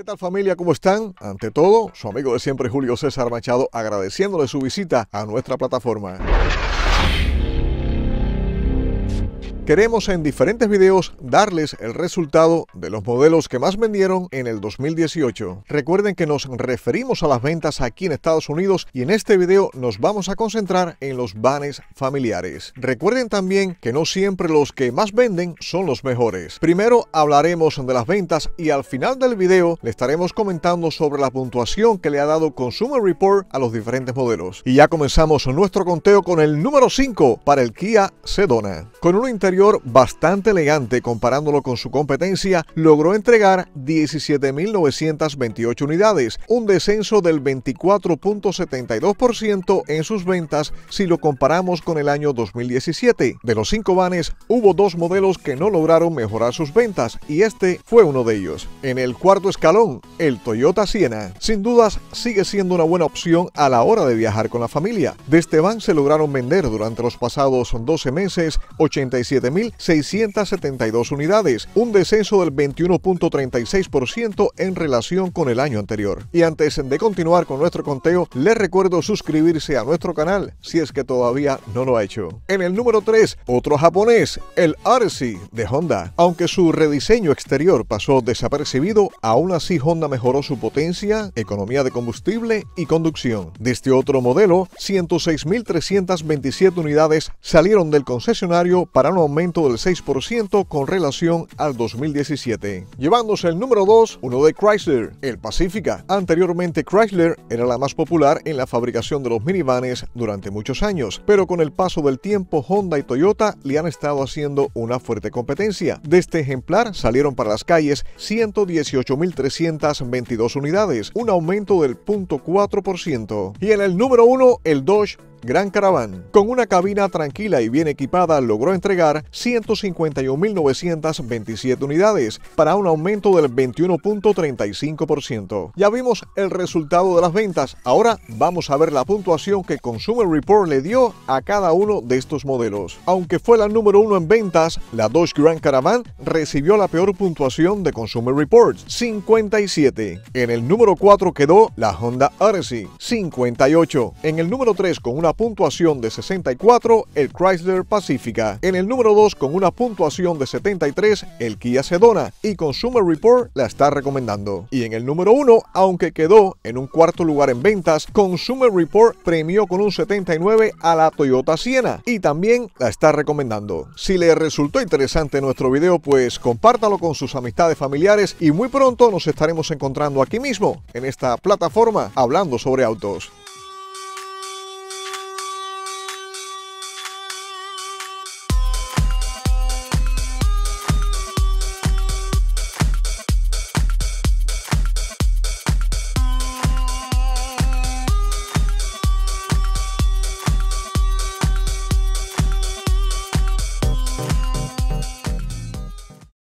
¿Qué tal familia? ¿Cómo están? Ante todo, su amigo de siempre Julio César Machado agradeciéndole su visita a nuestra plataforma. Queremos en diferentes videos darles el resultado de los modelos que más vendieron en el 2018. Recuerden que nos referimos a las ventas aquí en Estados Unidos y en este video nos vamos a concentrar en los vanes familiares. Recuerden también que no siempre los que más venden son los mejores. Primero hablaremos de las ventas y al final del video le estaremos comentando sobre la puntuación que le ha dado Consumer Report a los diferentes modelos. Y ya comenzamos nuestro conteo con el número 5 para el Kia Sedona. Con un interior bastante elegante comparándolo con su competencia, logró entregar 17.928 unidades, un descenso del 24.72% en sus ventas si lo comparamos con el año 2017. De los cinco vanes, hubo dos modelos que no lograron mejorar sus ventas y este fue uno de ellos. En el cuarto escalón, el Toyota Siena. Sin dudas, sigue siendo una buena opción a la hora de viajar con la familia. De este van se lograron vender durante los pasados 12 meses 87 7.672 unidades, un descenso del 21.36% en relación con el año anterior. Y antes de continuar con nuestro conteo, les recuerdo suscribirse a nuestro canal si es que todavía no lo ha hecho. En el número 3, otro japonés, el Odyssey de Honda. Aunque su rediseño exterior pasó desapercibido, aún así Honda mejoró su potencia, economía de combustible y conducción. De este otro modelo, 106.327 unidades salieron del concesionario para un aumento del 6% con relación al 2017. Llevándose el número 2, uno de Chrysler, el Pacifica. Anteriormente Chrysler era la más popular en la fabricación de los minivanes durante muchos años, pero con el paso del tiempo Honda y Toyota le han estado haciendo una fuerte competencia. De este ejemplar salieron para las calles 118.322 unidades, un aumento del 0.4%. Y en el número 1, el Dodge Gran Caravan, con una cabina tranquila y bien equipada, logró entregar 151.927 unidades para un aumento del 21.35%. Ya vimos el resultado de las ventas, ahora vamos a ver la puntuación que Consumer Report le dio a cada uno de estos modelos. Aunque fue la número uno en ventas, la Dodge Grand Caravan recibió la peor puntuación de Consumer Report, 57. En el número 4 quedó la Honda Odyssey, 58. En el número 3 con una puntuación de 64 el Chrysler Pacifica. En el número 2 con una puntuación de 73 el Kia Sedona y Consumer Report la está recomendando. Y en el número 1, aunque quedó en un cuarto lugar en ventas, Consumer Report premió con un 79 a la Toyota Siena y también la está recomendando. Si le resultó interesante nuestro video, pues compártalo con sus amistades familiares y muy pronto nos estaremos encontrando aquí mismo en esta plataforma hablando sobre autos.